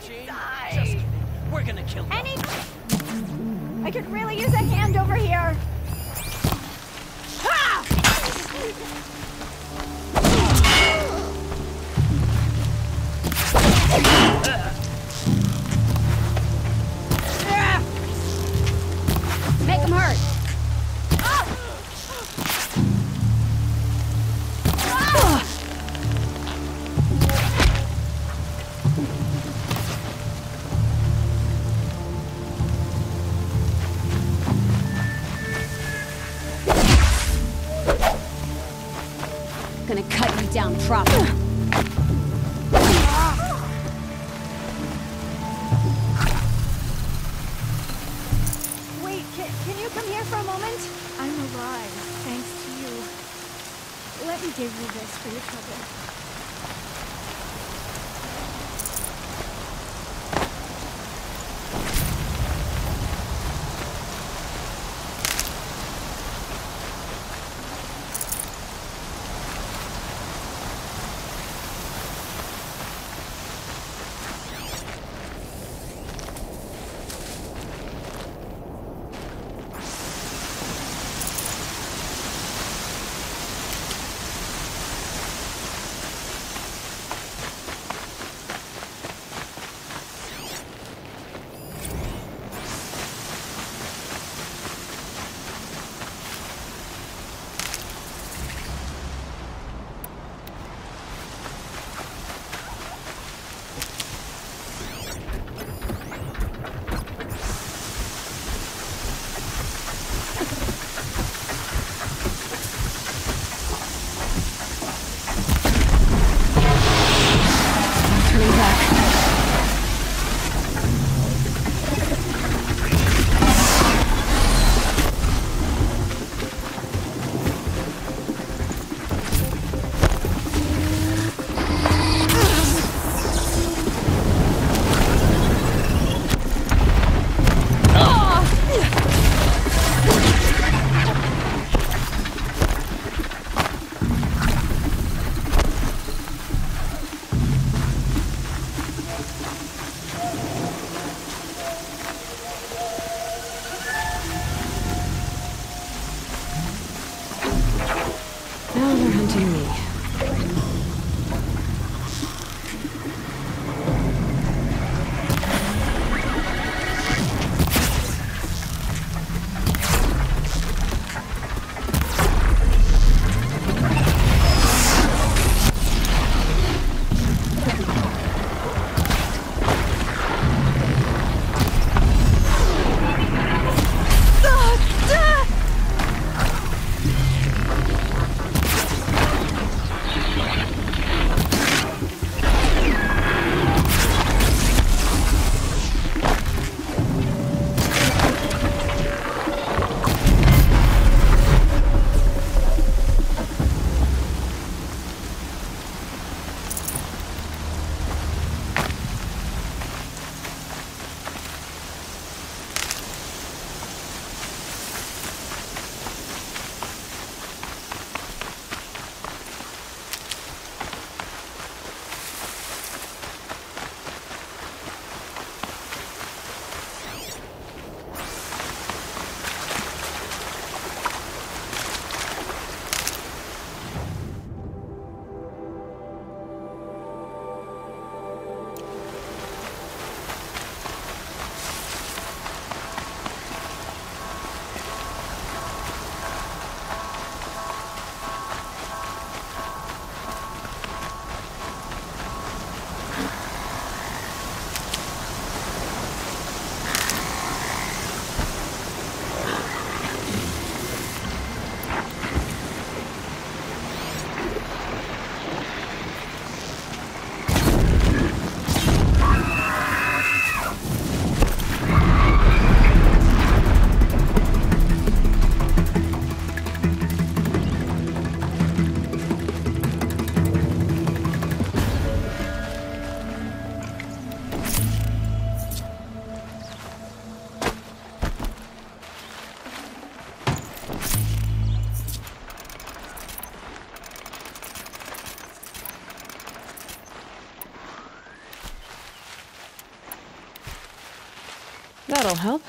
to join our team? Die. Just kidding. We're gonna kill them. Any... I could really use a hand over here. Proper. Wait, can, can you come here for a moment? I'm alive, thanks to you. Let me give you this for your trouble. That'll help.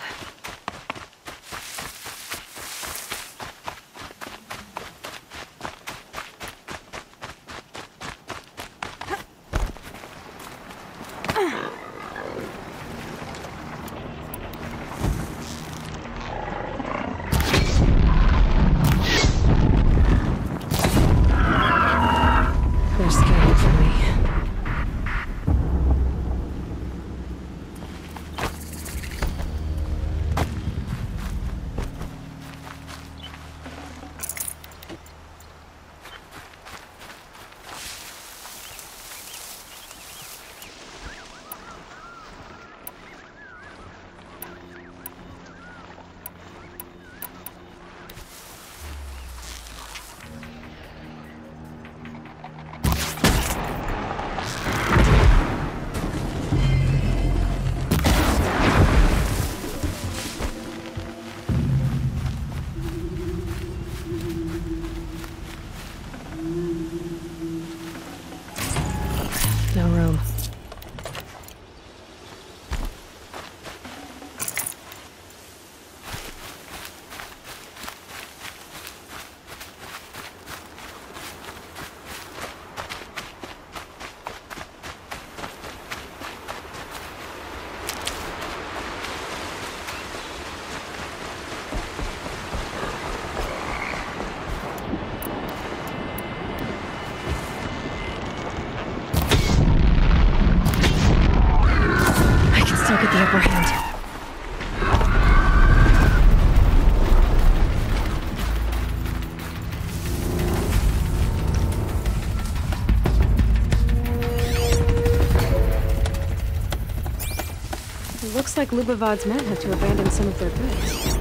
Like Lubavad's men had to abandon some of their goods.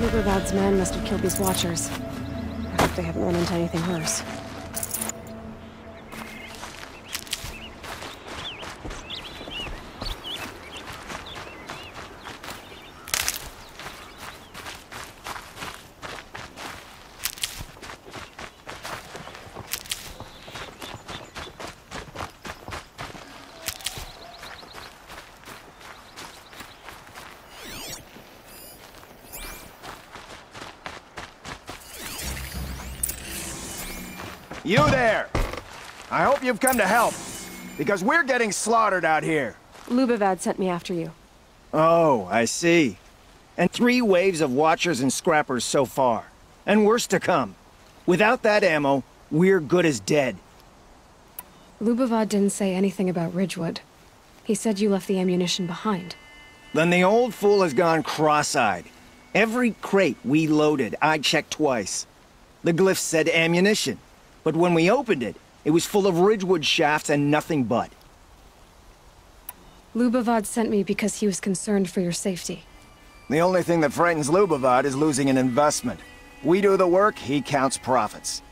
Lubavad's men must have killed these watchers. I hope they haven't run into anything worse. You there! I hope you've come to help, because we're getting slaughtered out here. Lubavad sent me after you. Oh, I see. And three waves of watchers and scrappers so far. And worse to come. Without that ammo, we're good as dead. Lubavad didn't say anything about Ridgewood. He said you left the ammunition behind. Then the old fool has gone cross-eyed. Every crate we loaded, I checked twice. The glyph said ammunition, but when we opened it, it was full of Ridgewood shafts and nothing but. Lubavad sent me because he was concerned for your safety. The only thing that frightens Lubavad is losing an investment. We do the work, he counts profits.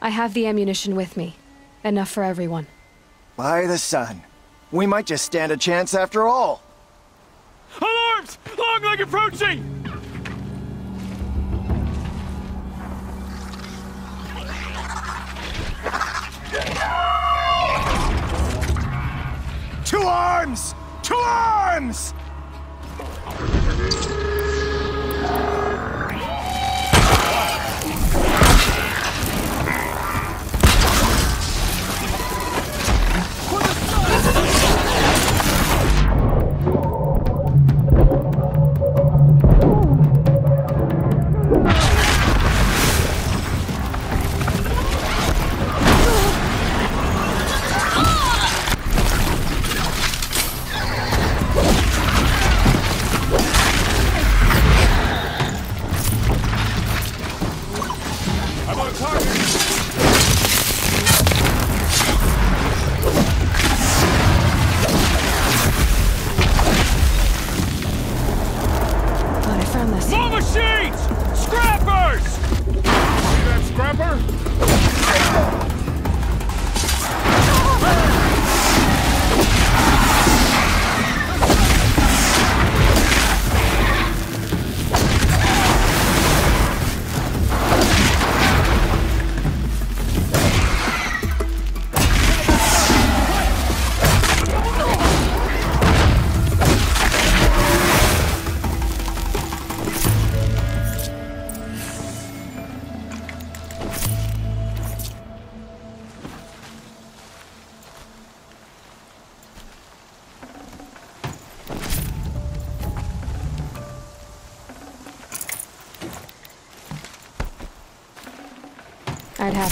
I have the ammunition with me. Enough for everyone. By the sun. We might just stand a chance after all. Alarms! Long leg approaching! To arms! To arms!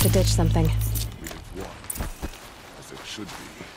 Have to ditch something. As it should be.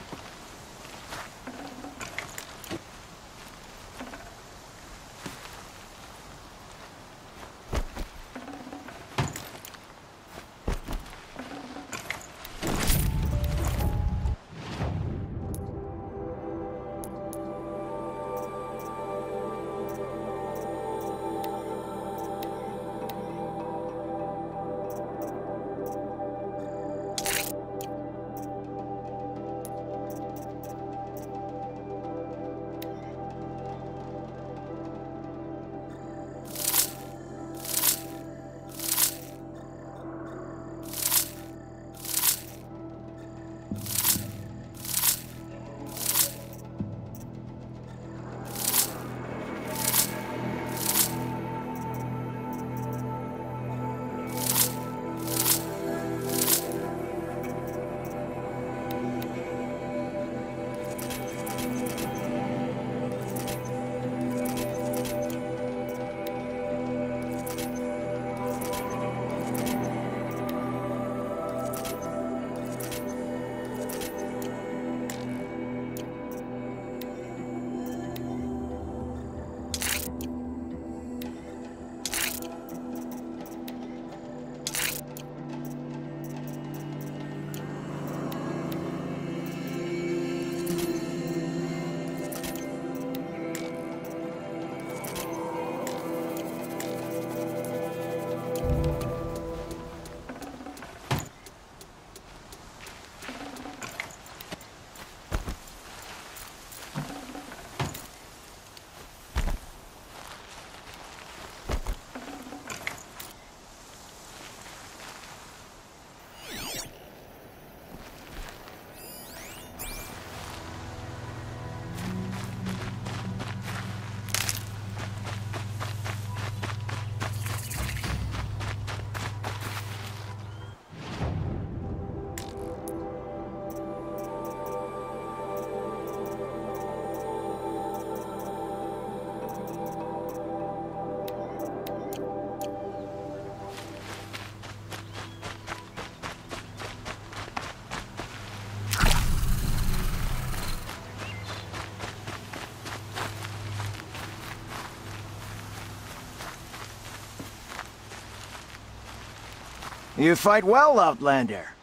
You fight well, Outlander.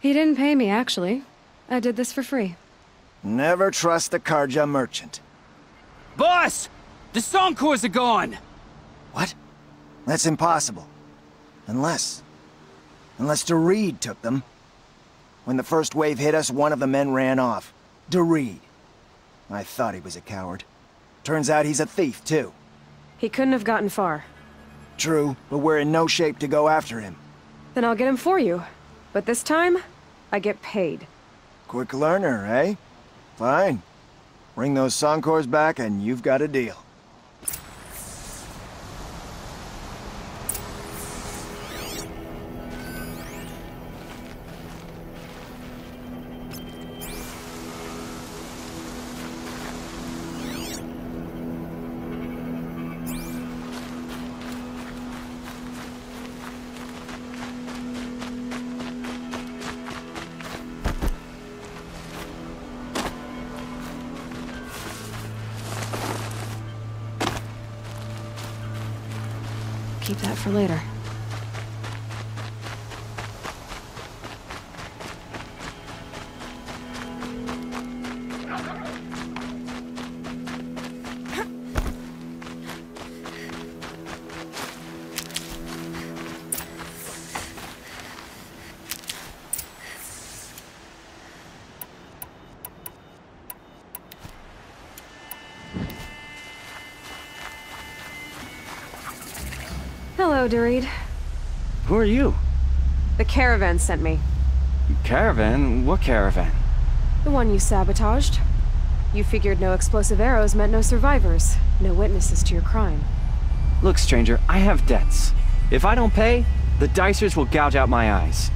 He didn't pay me, actually. I did this for free. Never trust the Carja merchant. Boss! The Songcores are gone! What? That's impossible. Unless... Unless Dereed took them. When the first wave hit us, one of the men ran off. Dereed. I thought he was a coward. Turns out he's a thief, too. He couldn't have gotten far. True, but we're in no shape to go after him. Then I'll get him for you. But this time, I get paid. Quick learner, eh? Fine. Bring those Songcores back and you've got a deal. The caravan sent me. Caravan? What caravan? The one you sabotaged. You figured no explosive arrows meant no survivors, no witnesses to your crime. Look, stranger, I have debts. If I don't pay, the Dicers will gouge out my eyes.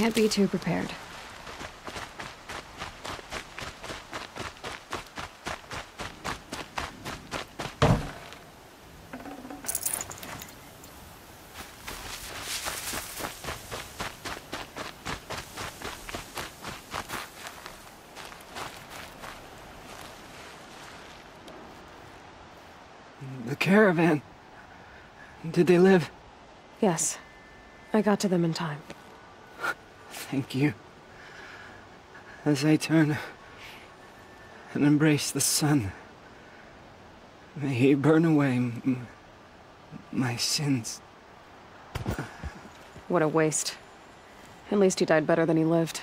Can't be too prepared. The caravan. Did they live? Yes. I got to them in time. Thank you. As I turn and embrace the sun, may he burn away my sins. What a waste. At least he died better than he lived.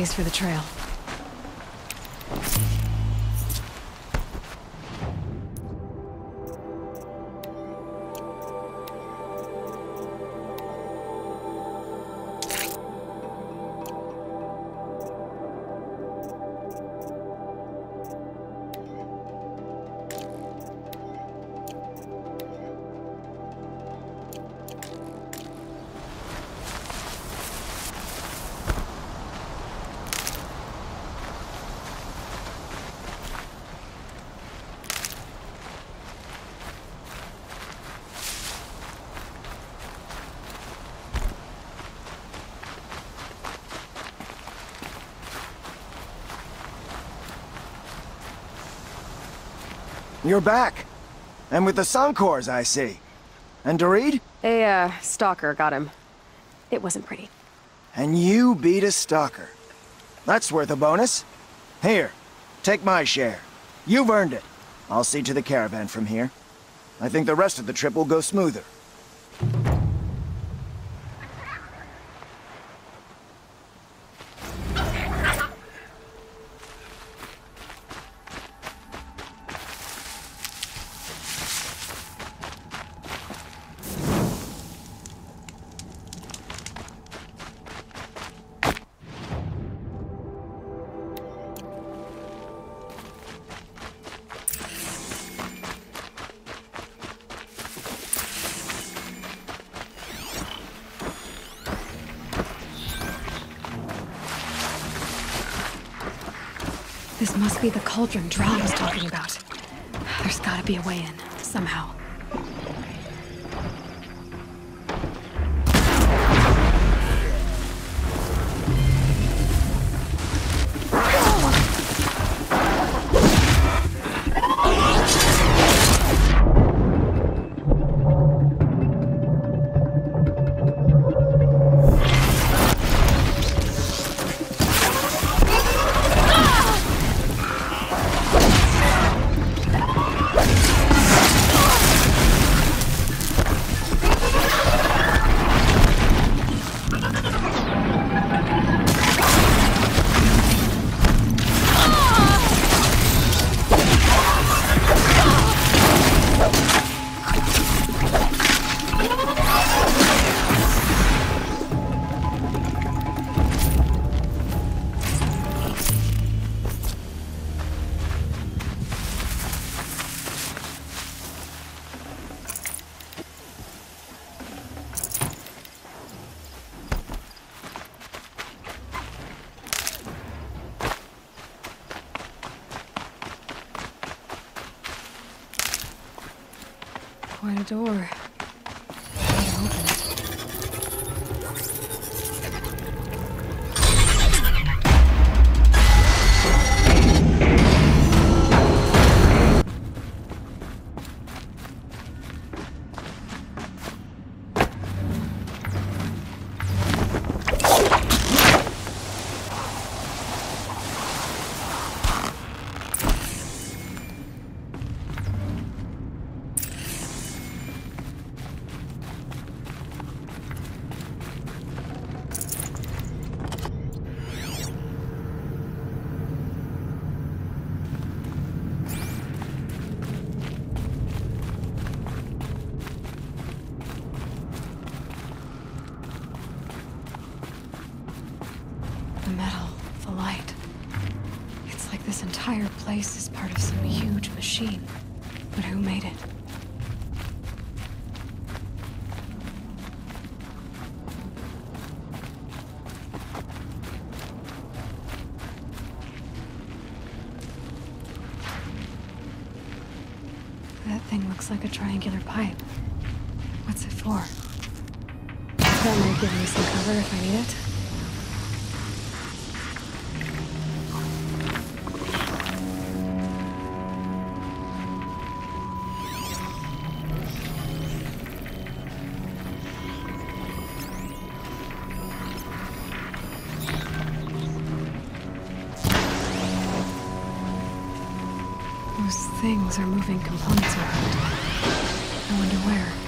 These for the trail. You're back. And with the Suncors, I see. And Dorid? A, uh, stalker got him. It wasn't pretty. And you beat a stalker. That's worth a bonus. Here, take my share. You've earned it. I'll see to the caravan from here. I think the rest of the trip will go smoother. This must be the cauldron Drow was talking about. There's gotta be a way in, somehow. Like a triangular pipe. What's it for? That might give me some cover if I need it. Things are moving components around. I wonder where.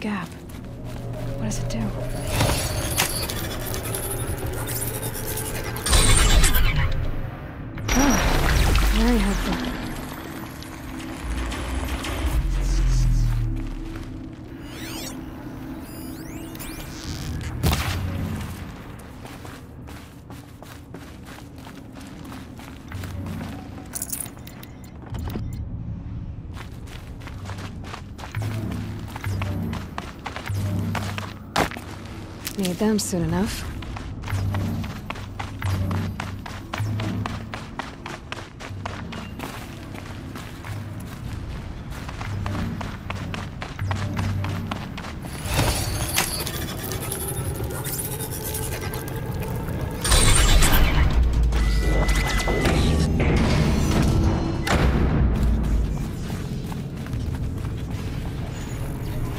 Gap. Need them soon enough.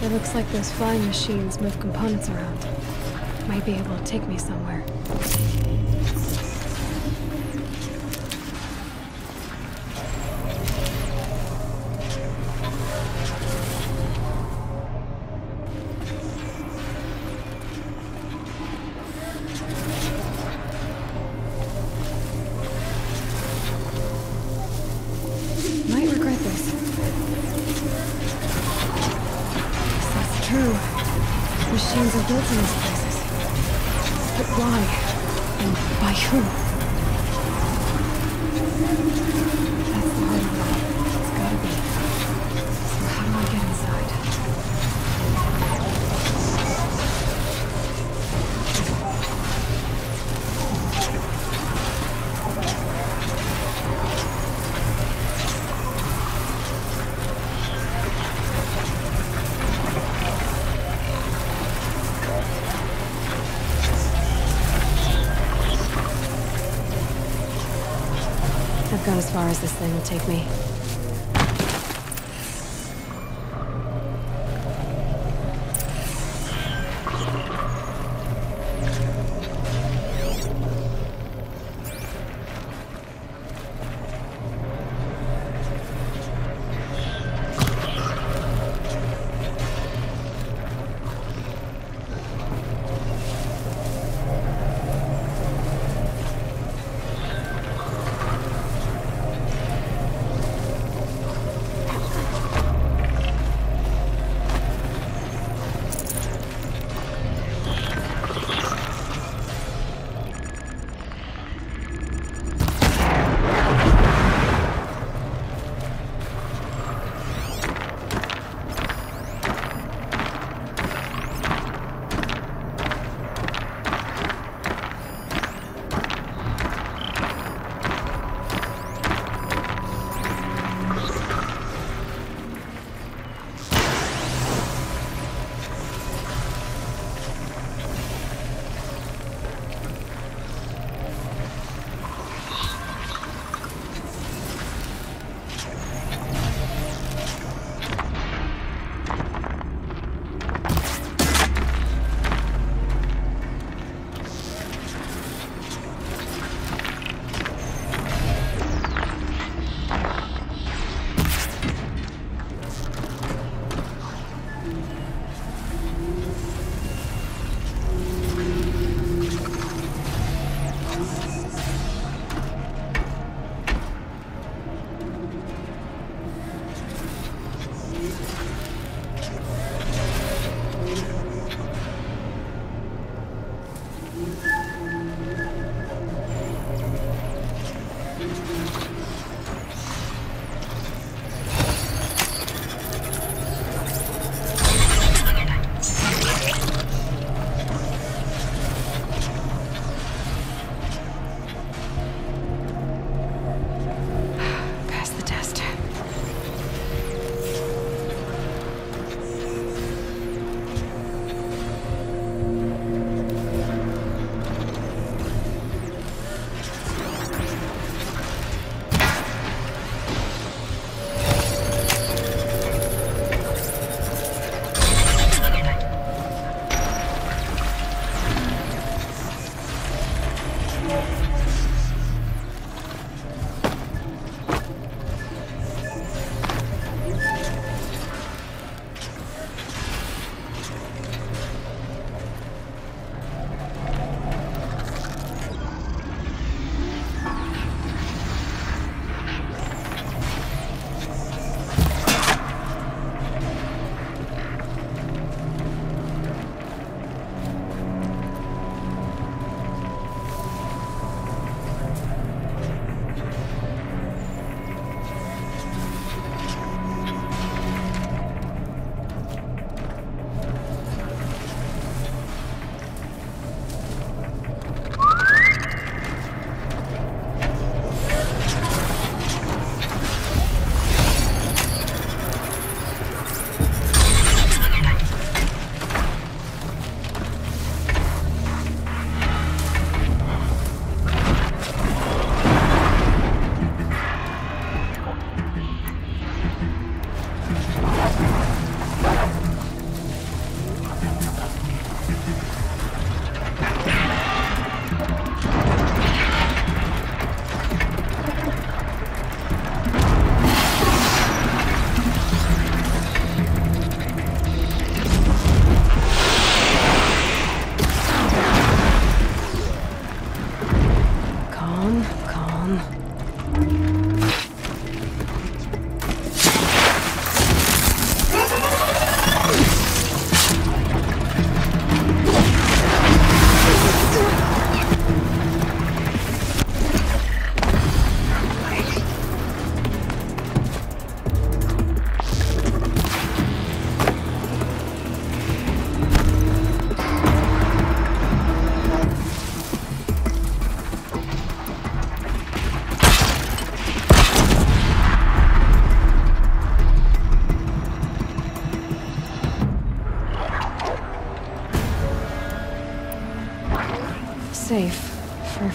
It looks like those flying machines move components around. Might be able to take me somewhere. Far as this thing will take me.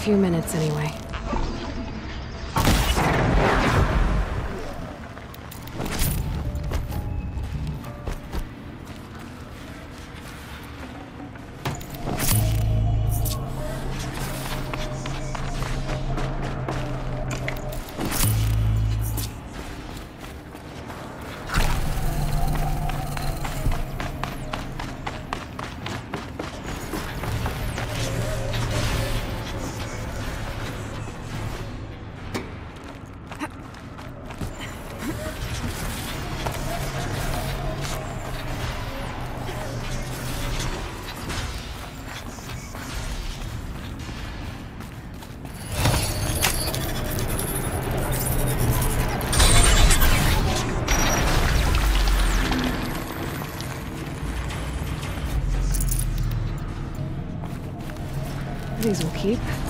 Few minutes, anyway. These will keep.